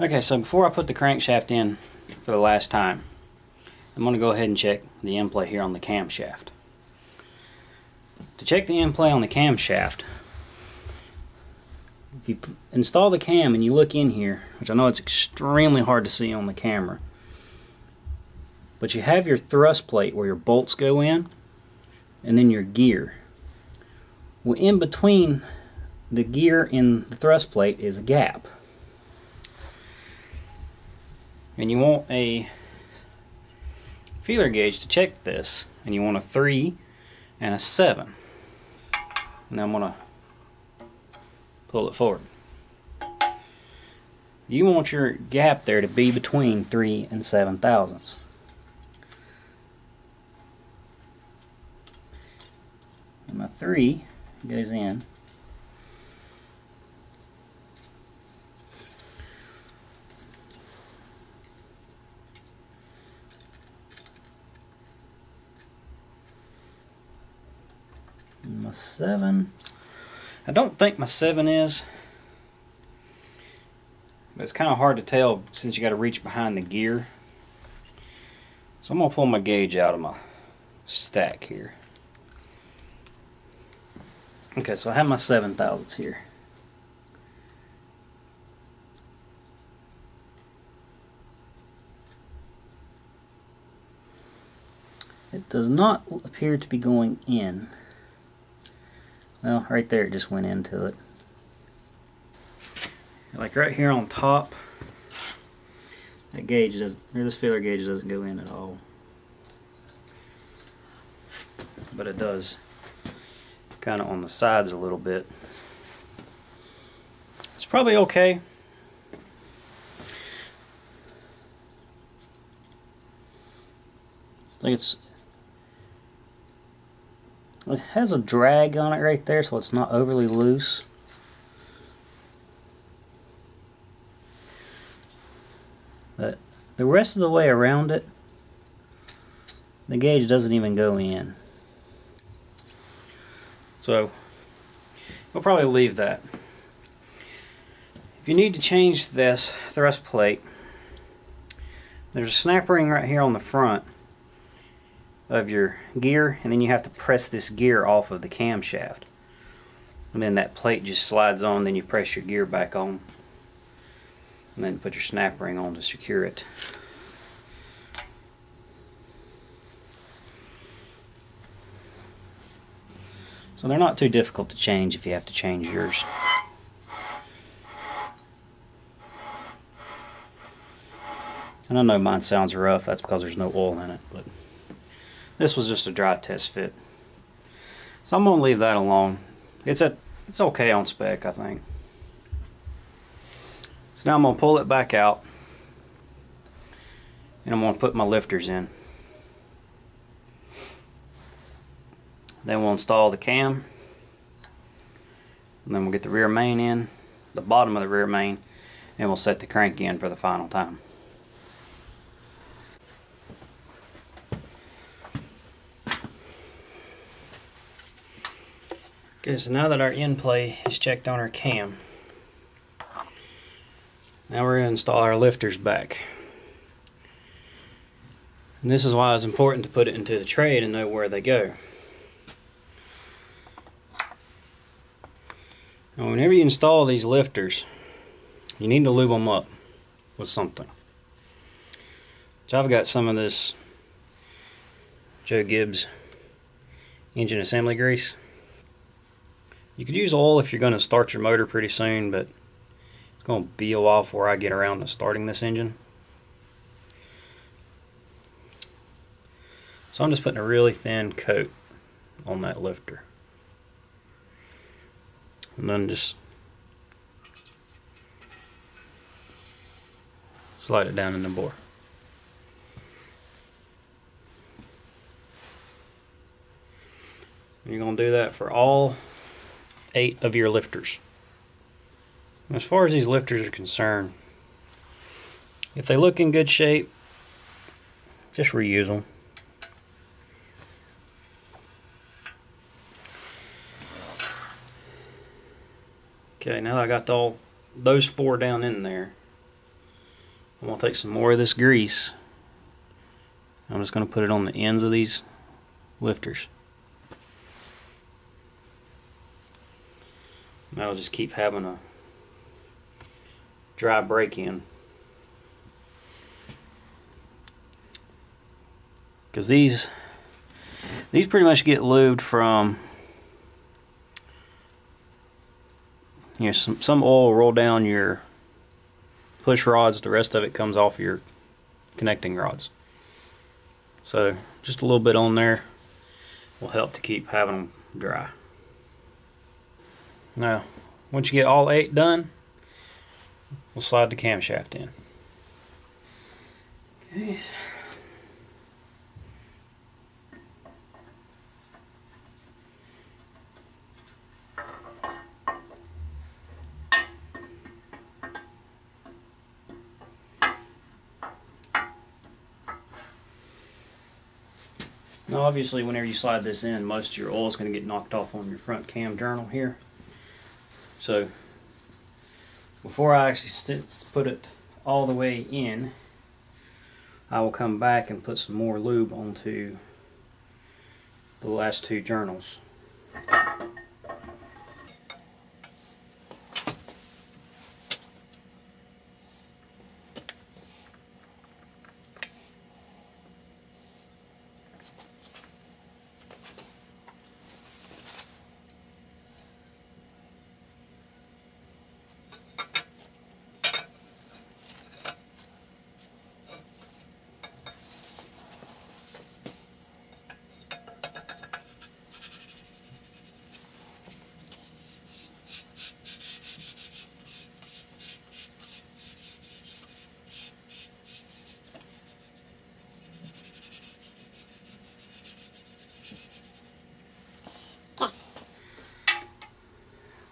Okay, so before I put the crankshaft in for the last time, I'm going to go ahead and check the end play here on the camshaft. To check the end play on the camshaft, if you install the cam and you look in here, which I know it's extremely hard to see on the camera, but you have your thrust plate where your bolts go in, and then your gear. Well, in between the gear and the thrust plate is a gap. And you want a feeler gauge to check this, and you want a 3 and a 7. And I'm to pull it forward. You want your gap there to be between 3 and 7 thousandths. And my 3 goes in my 7 I don't think my 7 is but it's kind of hard to tell since you got to reach behind the gear so I'm going to pull my gauge out of my stack here Okay, so I have my 7,000s here. It does not appear to be going in. Well, right there it just went into it. Like right here on top, that gauge doesn't, or this feeler gauge doesn't go in at all. But it does kind of on the sides a little bit. It's probably okay. I think it's it has a drag on it right there so it's not overly loose. But the rest of the way around it the gauge doesn't even go in. So we'll probably leave that. If you need to change this thrust plate, there's a snap ring right here on the front of your gear and then you have to press this gear off of the camshaft. And then that plate just slides on, then you press your gear back on. And then put your snap ring on to secure it. So they're not too difficult to change if you have to change yours. And I know mine sounds rough, that's because there's no oil in it, but this was just a dry test fit. So I'm gonna leave that alone. It's a it's okay on spec, I think. So now I'm gonna pull it back out and I'm gonna put my lifters in. Then we'll install the cam. And then we'll get the rear main in, the bottom of the rear main, and we'll set the crank in for the final time. Okay, so now that our end play is checked on our cam, now we're going to install our lifters back. And this is why it's important to put it into the tray to know where they go. Now whenever you install these lifters, you need to lube them up with something. So I've got some of this Joe Gibbs engine assembly grease. You could use oil if you're going to start your motor pretty soon, but it's going to be a while before I get around to starting this engine. So I'm just putting a really thin coat on that lifter and then just slide it down in the bore. You're going to do that for all eight of your lifters. As far as these lifters are concerned, if they look in good shape, just reuse them. Okay, now I got all those four down in there. I'm going to take some more of this grease. I'm just going to put it on the ends of these lifters. That'll just keep having a dry break in. Because these, these pretty much get lubed from, you know, some, some oil roll down your push rods, the rest of it comes off your connecting rods. So just a little bit on there will help to keep having them dry. Now, once you get all eight done, we'll slide the camshaft in. Okay. Now obviously whenever you slide this in, most of your oil is going to get knocked off on your front cam journal here. So before I actually put it all the way in, I will come back and put some more lube onto the last two journals.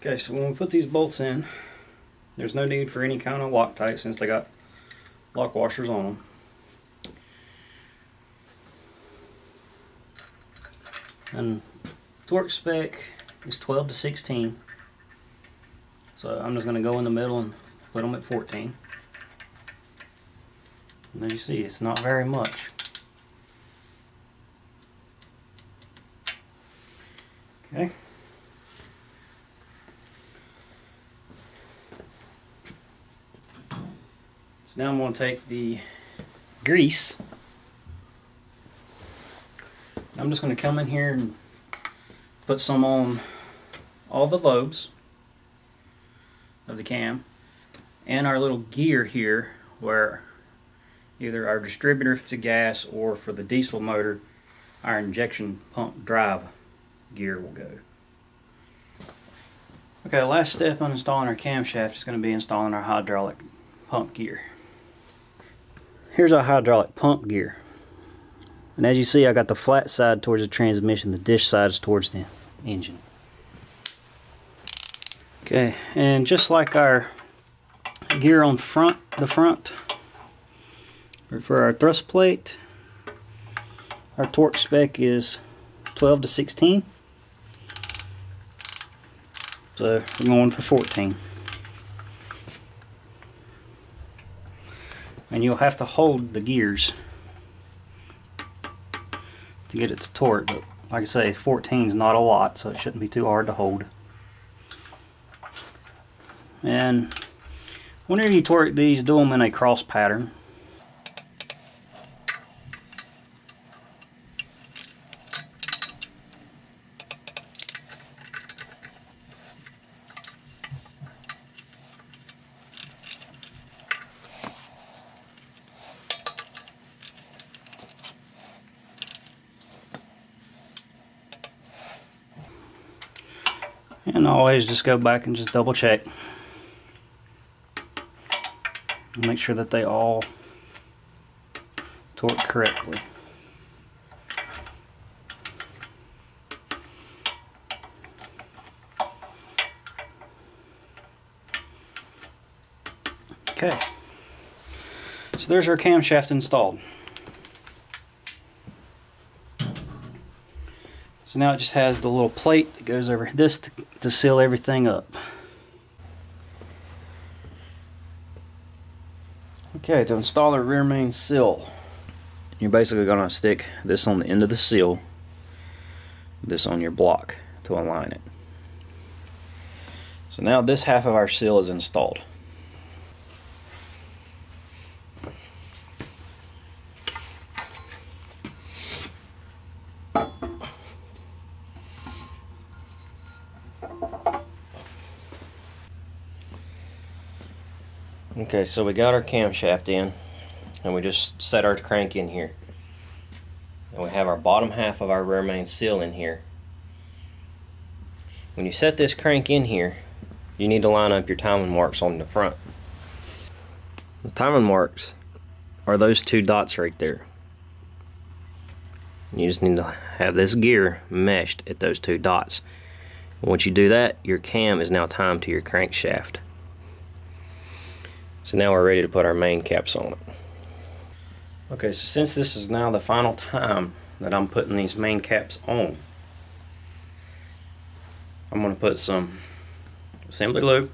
Okay, so when we put these bolts in, there's no need for any kind of Loctite since they got lock washers on them. And torque spec is 12 to 16. So I'm just going to go in the middle and put them at 14. And as you see, it's not very much. Okay. Now I'm going to take the grease. I'm just going to come in here and put some on all the lobes of the cam and our little gear here where either our distributor if it's a gas or for the diesel motor our injection pump drive gear will go. Okay, last step on installing our camshaft is going to be installing our hydraulic pump gear. Here's our hydraulic pump gear. And as you see, I got the flat side towards the transmission, the dish side is towards the engine. Okay, and just like our gear on front, the front, for our thrust plate, our torque spec is 12 to 16. So we're going for 14. And you'll have to hold the gears to get it to torque but like I say 14 is not a lot so it shouldn't be too hard to hold. And whenever you torque these do them in a cross pattern and always just go back and just double check. Make sure that they all torque correctly. Okay. So there's our camshaft installed Now it just has the little plate that goes over this to, to seal everything up. Okay, to install the rear main seal, you're basically going to stick this on the end of the seal, this on your block to align it. So now this half of our seal is installed. Okay, so we got our camshaft in and we just set our crank in here. And we have our bottom half of our rear main seal in here. When you set this crank in here, you need to line up your timing marks on the front. The timing marks are those two dots right there. You just need to have this gear meshed at those two dots. Once you do that, your cam is now timed to your crankshaft. So now we're ready to put our main caps on it. Okay, so since this is now the final time that I'm putting these main caps on, I'm going to put some assembly lube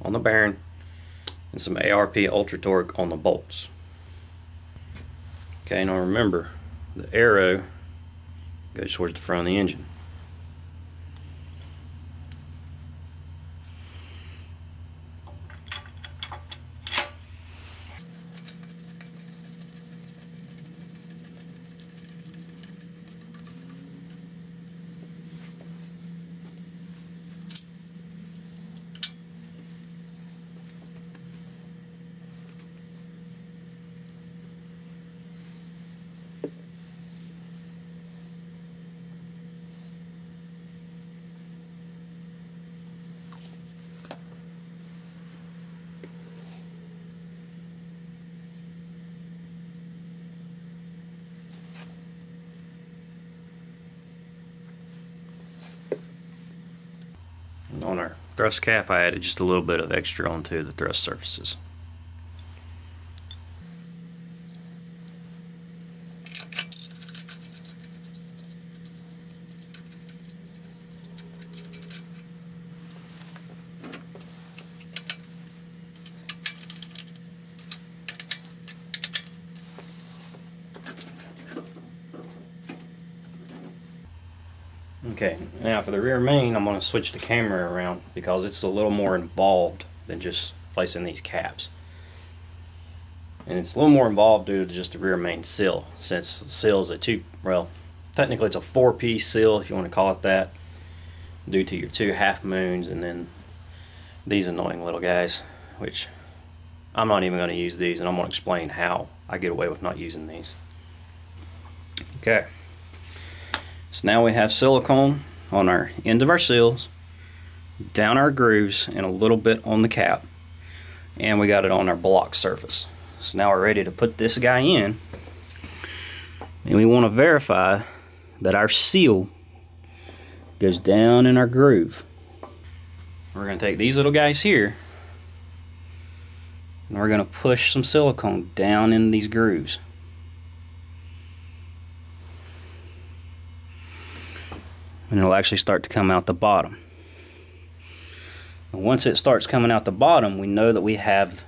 on the bearing and some ARP Ultra Torque on the bolts. Okay, now remember, the arrow goes towards the front of the engine. On our thrust cap I added just a little bit of extra onto the thrust surfaces. Okay, now for the rear main, I'm going to switch the camera around because it's a little more involved than just placing these caps. And it's a little more involved due to just the rear main seal, since the seal is a two, well, technically it's a four-piece seal, if you want to call it that, due to your two half moons and then these annoying little guys, which I'm not even going to use these, and I'm going to explain how I get away with not using these. Okay. So now we have silicone on our end of our seals, down our grooves, and a little bit on the cap. And we got it on our block surface. So now we're ready to put this guy in. And we want to verify that our seal goes down in our groove. We're going to take these little guys here and we're going to push some silicone down in these grooves. And it'll actually start to come out the bottom. And once it starts coming out the bottom, we know that we have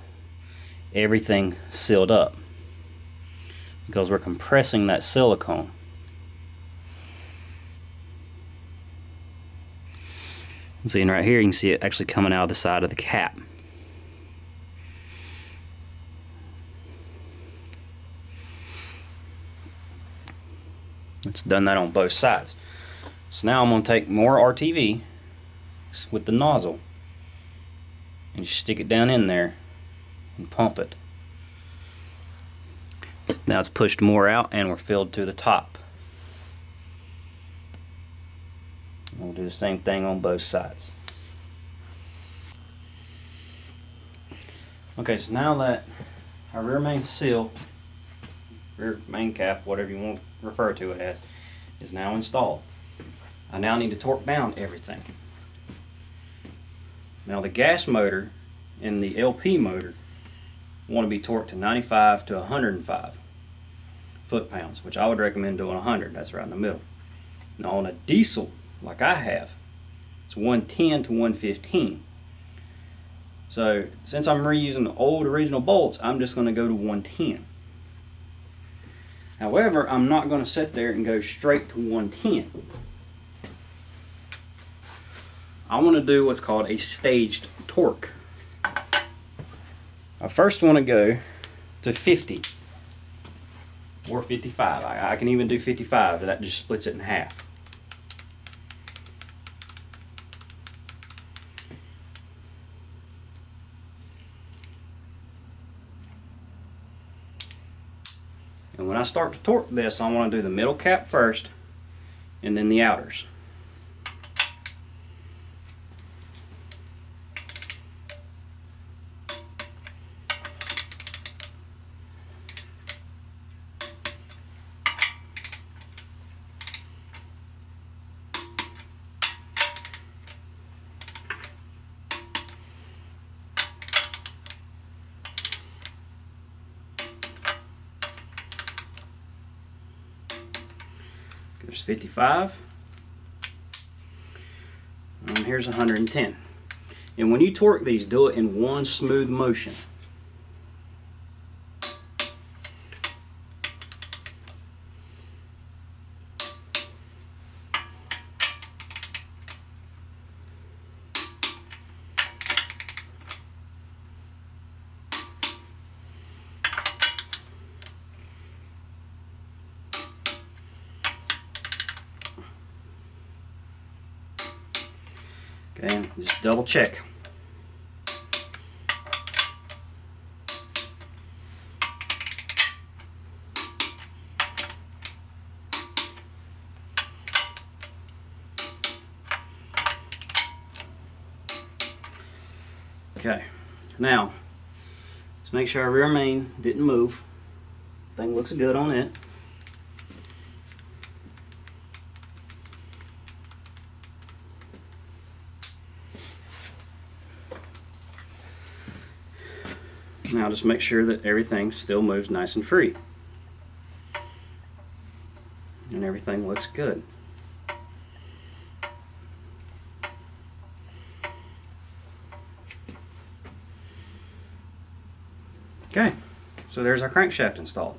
everything sealed up because we're compressing that silicone. And right here you can see it actually coming out of the side of the cap. It's done that on both sides. So now I'm going to take more RTV with the nozzle and just stick it down in there and pump it. Now it's pushed more out and we're filled to the top. We'll do the same thing on both sides. Okay, so now that our rear main seal, rear main cap, whatever you want to refer to it as, is now installed. I now need to torque down everything. Now the gas motor and the LP motor want to be torqued to 95 to 105 foot-pounds, which I would recommend doing 100. That's right in the middle. Now on a diesel, like I have, it's 110 to 115. So since I'm reusing the old original bolts, I'm just going to go to 110. However, I'm not going to sit there and go straight to 110. I want to do what's called a staged torque. I first want to go to 50 or 55. I, I can even do 55, that just splits it in half. And when I start to torque this, I want to do the middle cap first and then the outers. There's 55. Um, and here's 110. And when you torque these, do it in one smooth motion. Okay, just double check. Okay, now let's make sure our rear main didn't move. Thing looks good on it. Now just make sure that everything still moves nice and free. And everything looks good. Okay, so there's our crankshaft installed.